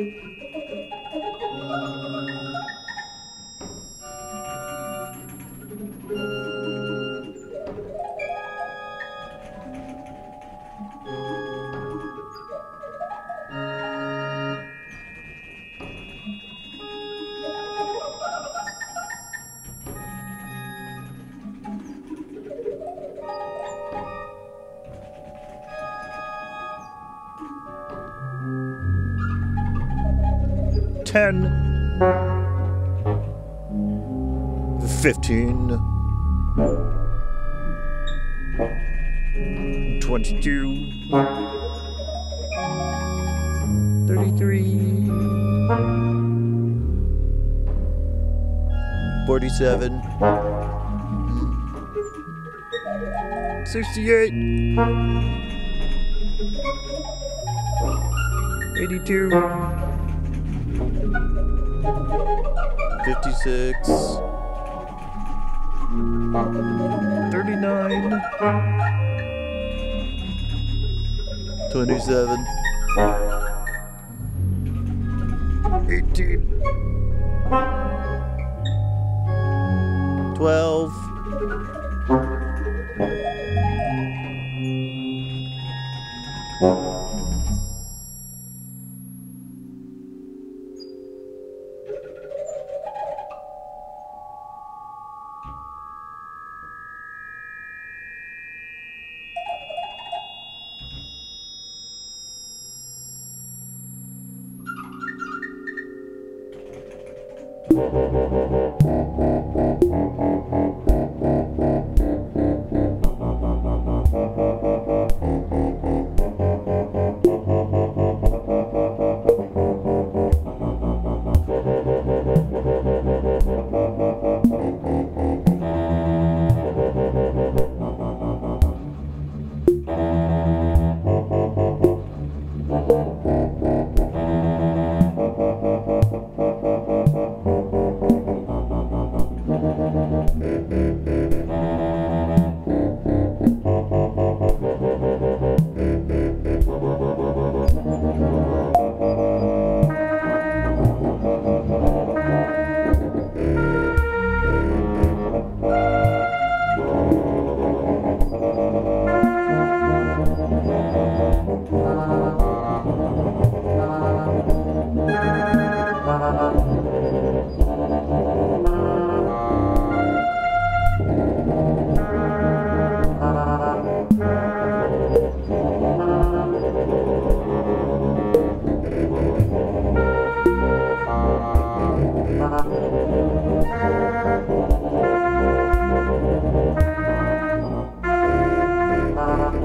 Thank you. Ten. Fifteen. Twenty-two. Thirty-three. Forty-seven. Sixty-eight. 56. 39. 27. 18. 12. 11. Thank you.